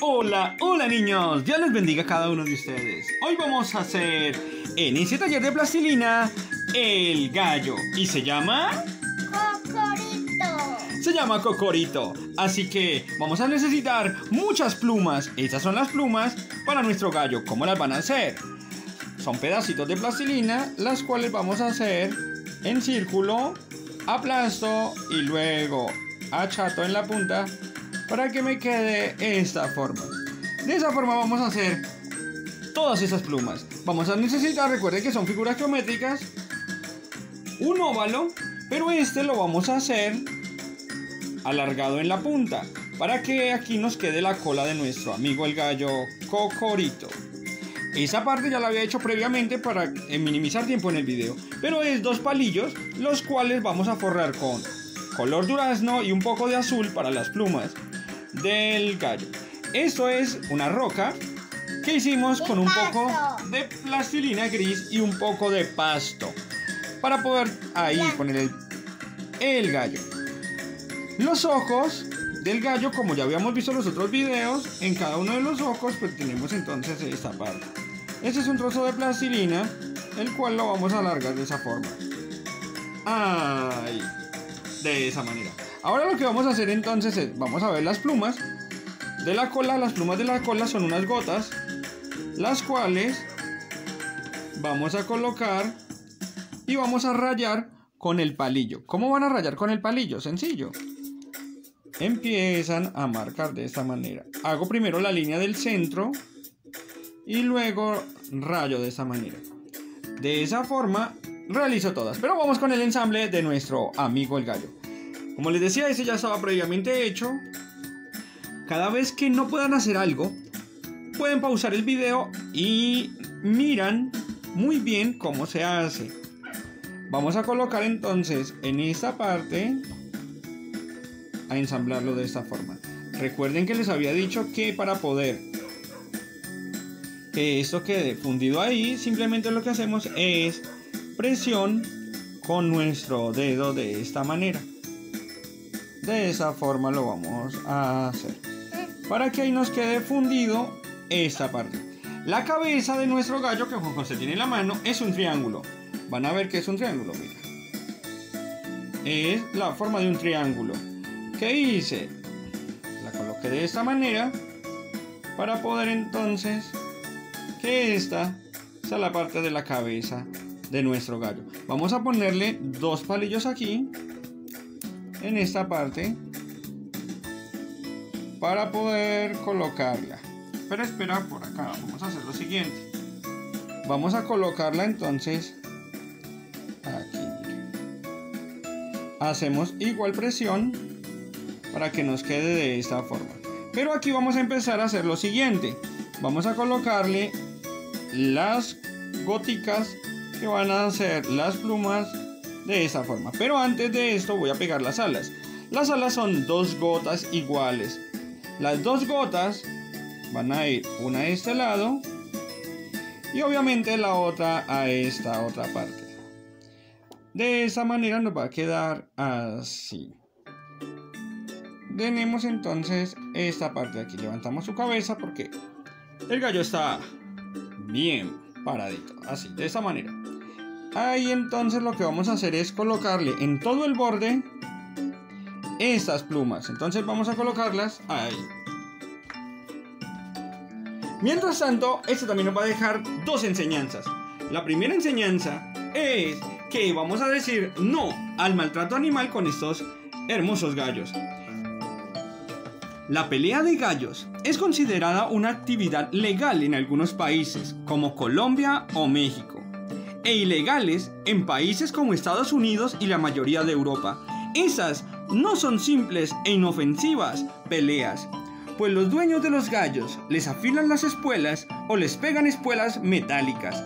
Hola, hola niños, Dios les bendiga a cada uno de ustedes. Hoy vamos a hacer en ese taller de plastilina el gallo y se llama... Cocorito. Se llama Cocorito, así que vamos a necesitar muchas plumas. Estas son las plumas para nuestro gallo. ¿Cómo las van a hacer? Son pedacitos de plastilina, las cuales vamos a hacer en círculo, aplasto y luego achato en la punta para que me quede esta forma. De esa forma vamos a hacer todas esas plumas. Vamos a necesitar, recuerden que son figuras geométricas, un óvalo, pero este lo vamos a hacer alargado en la punta para que aquí nos quede la cola de nuestro amigo el gallo Cocorito. Esa parte ya la había hecho previamente para eh, minimizar tiempo en el video, pero es dos palillos los cuales vamos a forrar con color durazno y un poco de azul para las plumas del gallo. Esto es una roca que hicimos con un poco de plastilina gris y un poco de pasto para poder ahí poner el, el gallo. Los ojos del gallo, como ya habíamos visto en los otros videos, en cada uno de los ojos pues tenemos entonces esta parte. Este es un trozo de plastilina, el cual lo vamos a alargar de esa forma. Ay, de esa manera. Ahora lo que vamos a hacer entonces es, vamos a ver las plumas de la cola. Las plumas de la cola son unas gotas, las cuales vamos a colocar y vamos a rayar con el palillo. ¿Cómo van a rayar con el palillo? Sencillo. Empiezan a marcar de esta manera. Hago primero la línea del centro y luego rayo de esta manera. De esa forma realizo todas. Pero vamos con el ensamble de nuestro amigo el gallo. Como les decía, ese ya estaba previamente hecho. Cada vez que no puedan hacer algo, pueden pausar el video y miran muy bien cómo se hace. Vamos a colocar entonces en esta parte a ensamblarlo de esta forma. Recuerden que les había dicho que para poder que esto quede fundido ahí, simplemente lo que hacemos es presión con nuestro dedo de esta manera. De esa forma lo vamos a hacer. Para que ahí nos quede fundido esta parte. La cabeza de nuestro gallo que Juan José tiene en la mano es un triángulo. Van a ver que es un triángulo, mira. Es la forma de un triángulo. ¿Qué hice? La coloqué de esta manera para poder entonces que esta sea la parte de la cabeza de nuestro gallo. Vamos a ponerle dos palillos aquí en esta parte para poder colocarla. Pero espera por acá, vamos a hacer lo siguiente. Vamos a colocarla entonces aquí. Hacemos igual presión para que nos quede de esta forma. Pero aquí vamos a empezar a hacer lo siguiente. Vamos a colocarle las góticas que van a hacer las plumas de esa forma. Pero antes de esto voy a pegar las alas. Las alas son dos gotas iguales. Las dos gotas van a ir una a este lado y obviamente la otra a esta otra parte. De esa manera nos va a quedar así. Tenemos entonces esta parte de aquí. Levantamos su cabeza porque el gallo está bien paradito. Así, de esa manera. Ahí entonces lo que vamos a hacer es colocarle en todo el borde estas plumas. Entonces vamos a colocarlas ahí. Mientras tanto, esto también nos va a dejar dos enseñanzas. La primera enseñanza es que vamos a decir no al maltrato animal con estos hermosos gallos. La pelea de gallos es considerada una actividad legal en algunos países, como Colombia o México, e ilegales en países como Estados Unidos y la mayoría de Europa. Esas no son simples e inofensivas peleas, pues los dueños de los gallos les afilan las espuelas o les pegan espuelas metálicas.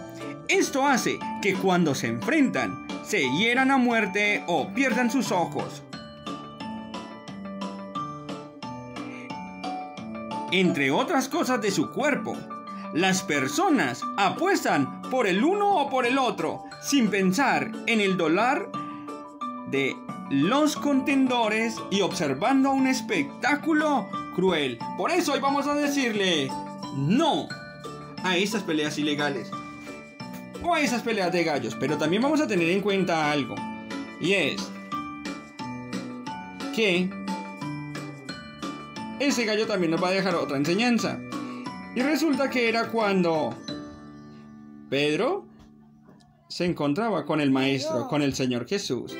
Esto hace que cuando se enfrentan, se hieran a muerte o pierdan sus ojos. Entre otras cosas de su cuerpo. Las personas apuestan por el uno o por el otro sin pensar en el dolor de los contendores y observando un espectáculo cruel. Por eso hoy vamos a decirle no a estas peleas ilegales o a esas peleas de gallos. Pero también vamos a tener en cuenta algo. Y es que ese gallo también nos va a dejar otra enseñanza. Y resulta que era cuando Pedro se encontraba con el Maestro, con el Señor Jesús.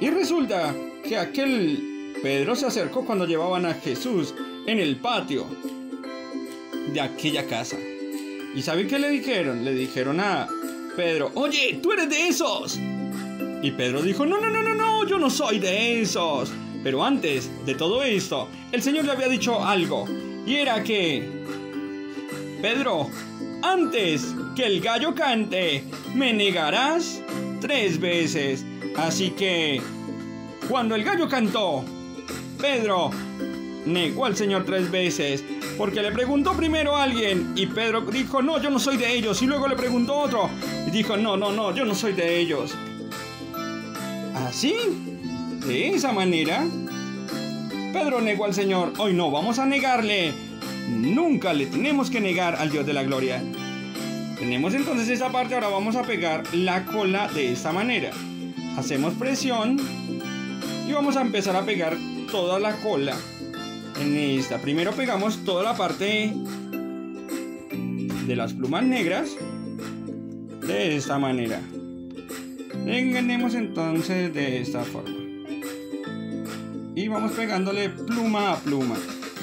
Y resulta que aquel Pedro se acercó cuando llevaban a Jesús en el patio de aquella casa. ¿Y sabe qué le dijeron? Le dijeron a Pedro, oye, tú eres de esos. Y Pedro dijo, no, no, no, no, no, yo no soy de esos. Pero antes de todo esto, el Señor le había dicho algo. Y era que, Pedro, antes que el gallo cante, me negarás tres veces. Así que, cuando el gallo cantó, Pedro negó al Señor tres veces. Porque le preguntó primero a alguien y Pedro dijo, no, yo no soy de ellos. Y luego le preguntó otro y dijo, no, no, no, yo no soy de ellos. Así, de esa manera, Pedro negó al Señor. Hoy no, vamos a negarle. Nunca le tenemos que negar al Dios de la gloria. Tenemos entonces esa parte, ahora vamos a pegar la cola de esta manera. Hacemos presión y vamos a empezar a pegar toda la cola en esta. Primero pegamos toda la parte de las plumas negras de esta manera. Enganemos entonces de esta forma. Vamos pegándole pluma a pluma.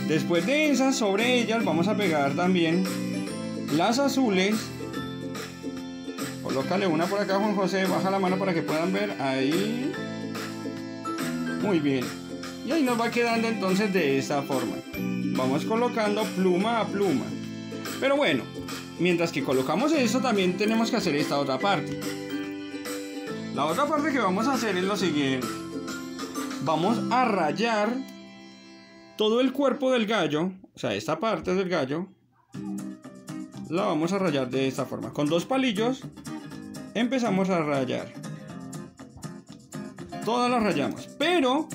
Después de esas, sobre ellas vamos a pegar también las azules Colócale una por acá, Juan José. Baja la mano para que puedan ver. Ahí. Muy bien. Y ahí nos va quedando entonces de esta forma. Vamos colocando pluma a pluma. Pero bueno, mientras que colocamos esto, también tenemos que hacer esta otra parte. La otra parte que vamos a hacer es lo siguiente. Vamos a rayar todo el cuerpo del gallo. O sea, esta parte del gallo. La vamos a rayar de esta forma. Con dos palillos empezamos a rayar. Todas las rayamos. Pero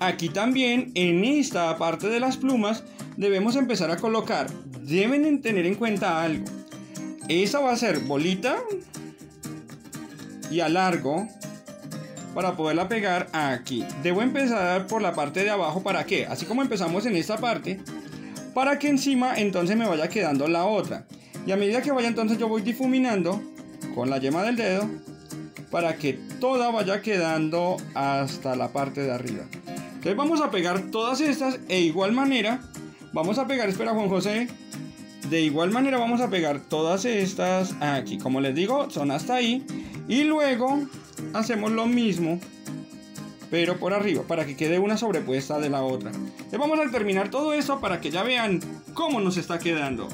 aquí también en esta parte de las plumas debemos empezar a colocar. Deben tener en cuenta algo. Esa va a ser bolita y a largo para poderla pegar aquí. Debo empezar por la parte de abajo para qué? Así como empezamos en esta parte, para que encima entonces me vaya quedando la otra. Y a medida que vaya entonces yo voy difuminando con la yema del dedo para que toda vaya quedando hasta la parte de arriba. Entonces vamos a pegar todas estas e igual manera vamos a pegar, espera Juan José, de igual manera vamos a pegar todas estas aquí. Como les digo, son hasta ahí. Y luego hacemos lo mismo, pero por arriba, para que quede una sobrepuesta de la otra. Entonces vamos a terminar todo esto para que ya vean cómo nos está quedando.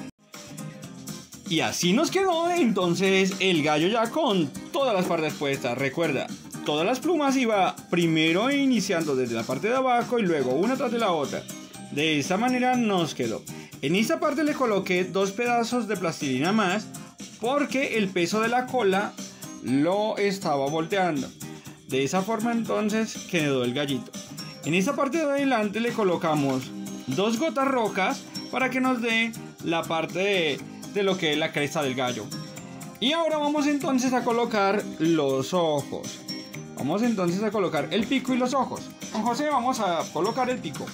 Y así nos quedó entonces el gallo ya con todas las partes puestas. Recuerda, todas las plumas iba primero iniciando desde la parte de abajo y luego una tras de la otra. De esta manera nos quedó. En esta parte le coloqué dos pedazos de plastilina más porque el peso de la cola lo estaba volteando. De esa forma entonces quedó el gallito. En esta parte de adelante le colocamos dos gotas rocas para que nos dé la parte de de lo que es la cresta del gallo. Y ahora vamos entonces a colocar los ojos. Vamos entonces a colocar el pico y los ojos. Con José vamos a colocar el pico.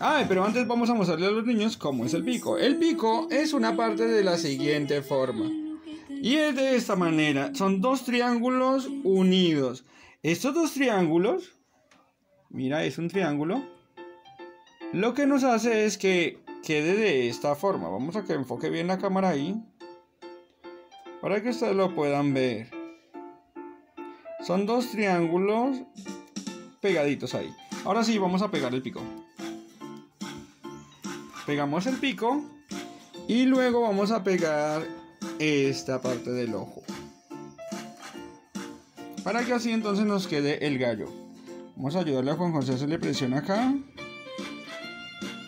Ay, pero antes vamos a mostrarle a los niños cómo es el pico. El pico es una parte de la siguiente forma. Y es de esta manera. Son dos triángulos unidos. Estos dos triángulos, mira, es un triángulo. Lo que nos hace es que quede de esta forma. Vamos a que enfoque bien la cámara ahí. Para que ustedes lo puedan ver. Son dos triángulos pegaditos ahí. Ahora sí, vamos a pegar el pico. Pegamos el pico. Y luego vamos a pegar esta parte del ojo. Para que así entonces nos quede el gallo. Vamos a ayudarle a Juan José, se le presiona acá.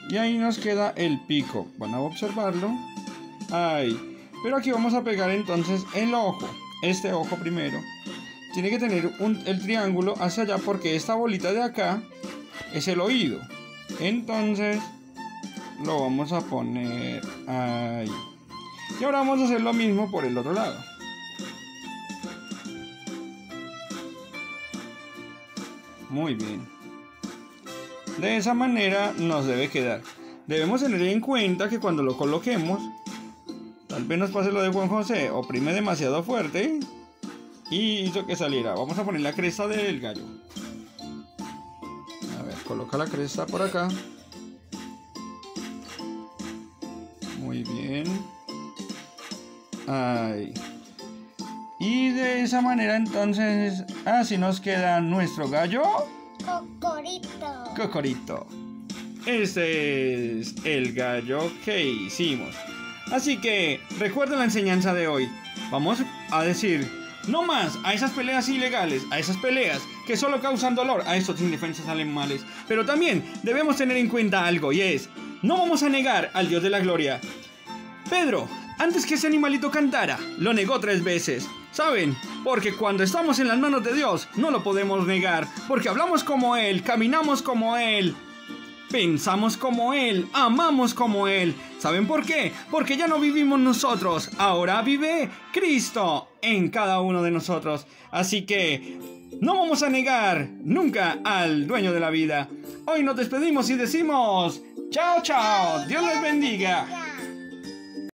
Y ahí nos queda el pico. Van a observarlo. Ahí. Pero aquí vamos a pegar entonces el ojo. Este ojo primero. tiene que tener un- el triángulo hacia allá porque esta bolita de acá es el oído. Entonces lo vamos a poner ahí. Y ahora vamos a hacer lo mismo por el otro lado. Muy bien. De esa manera nos debe quedar. Debemos tener en cuenta que cuando lo coloquemos, tal vez nos pase lo de Juan José, oprime demasiado fuerte y hizo que saliera. Vamos a poner la cresta del gallo. A ver, coloca la cresta por acá. Muy bien. Ahí. Y de esa manera entonces, así nos queda nuestro gallo Cocorito. cocorito. Este es el gallo que hicimos. Así que recuerda la enseñanza de hoy. Vamos a decir no más a esas peleas ilegales, a esas peleas que solo causan dolor a estos indefensos animales. Pero también debemos tener en cuenta algo y es, no vamos a negar al Dios de la Gloria. Pedro, antes que ese animalito cantara, lo negó tres veces. ¿Saben? Porque cuando estamos en las manos de Dios, no lo podemos negar. Porque hablamos como Él, caminamos como Él, pensamos como Él, amamos como Él. ¿Saben por qué? Porque ya no vivimos nosotros, ahora vive Cristo en cada uno de nosotros. Así que no vamos a negar nunca al dueño de la vida. Hoy nos despedimos y decimos, chao, chao, Dios les bendiga.